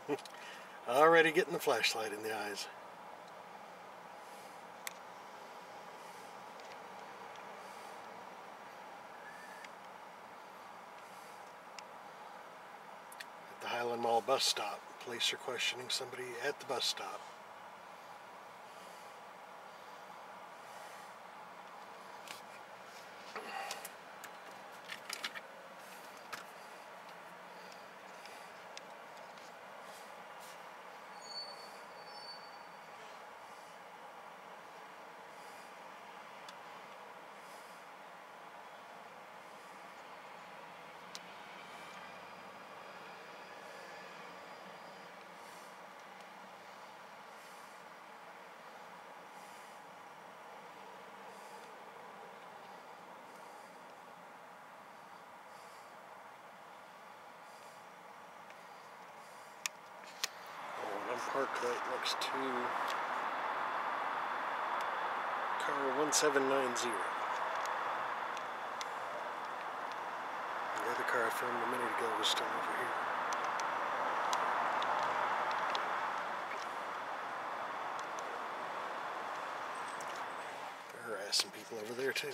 Already getting the flashlight in the eyes. At the Highland Mall bus stop, police are questioning somebody at the bus stop. Parked right next to car 1790. The other car I filmed a minute ago was still over here. There are some people over there too.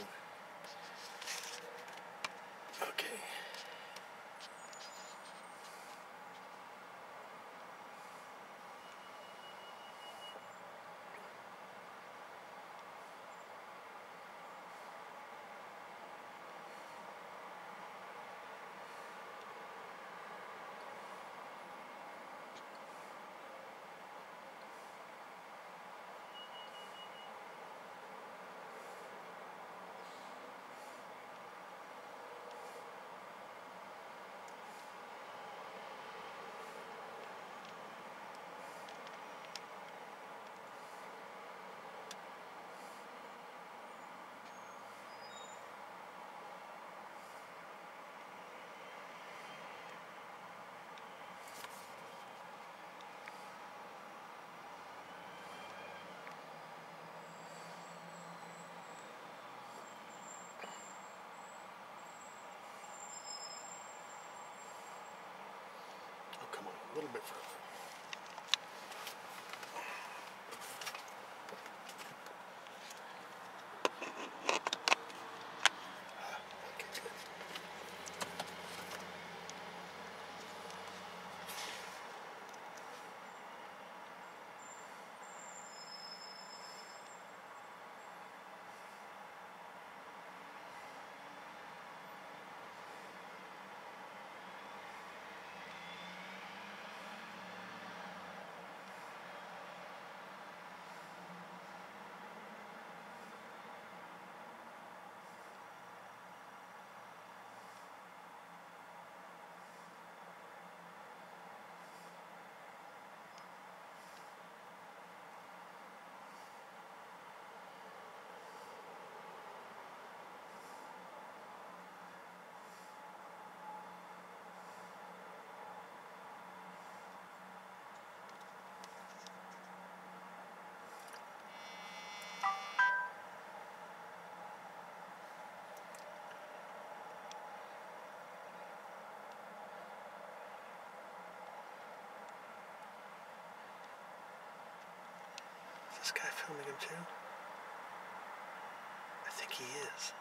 A little bit further. This guy filming him too? I think he is.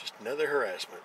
Just another harassment.